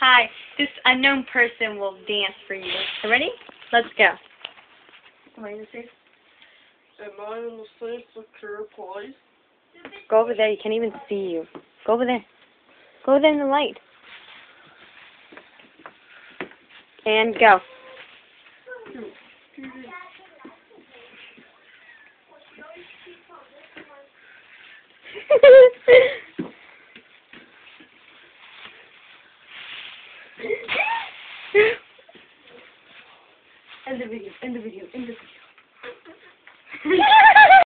Hi, this unknown person will dance for you. So ready? Let's go. Am I in the safe? Am I in the safe, secure place? Go over there. You can't even see you. Go over there. Go over there in the light. And go. end the video. End the video. End the video.